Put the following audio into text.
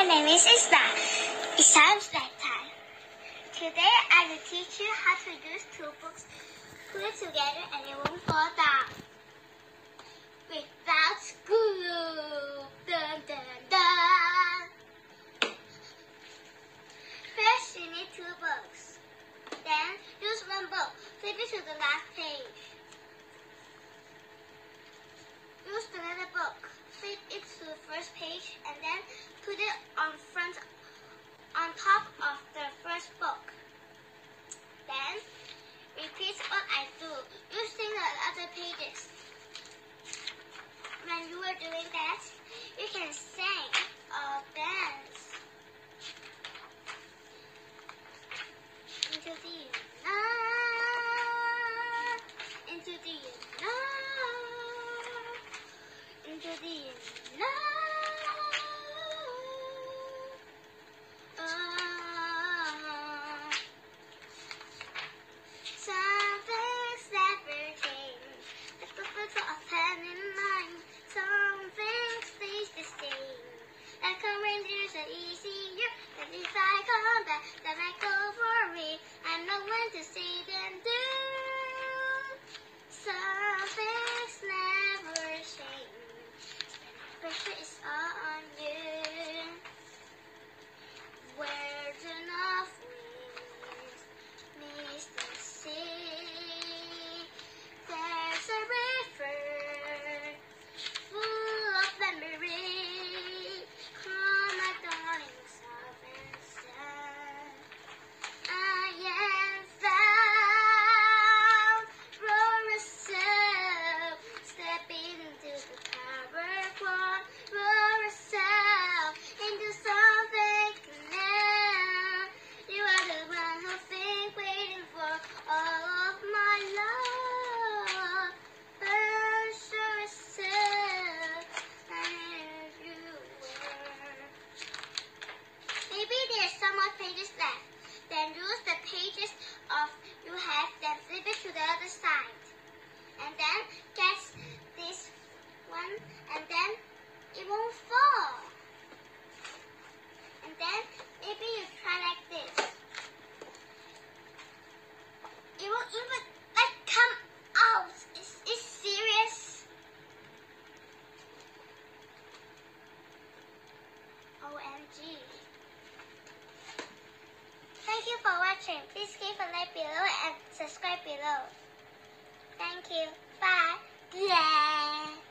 My name is Isla. It sounds bedtime. Today I will teach you how to use two books glued together and it won't fall down. Without glue. Dun, dun, dun. First you need two books. Then use one book. Flip it to the last page. Use the other book. OMG. Thank you for watching. Please give a like below and subscribe below. Thank you. Bye. Yeah.